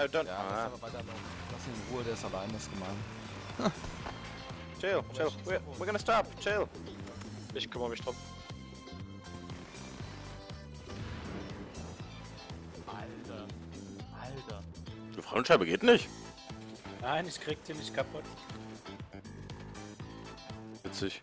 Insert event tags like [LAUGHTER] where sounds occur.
No, don't. Ja, ah. lass aber weiterlaufen. Lass ihn in Ruhe, der ist allein, das ist gemein. [LAUGHS] Chill, chill. We're, we're gonna stop. Chill. Ich kümmere mich drum. Alter. Alter. Die Frontscheibe geht nicht. Nein, ich krieg die nicht kaputt. Witzig.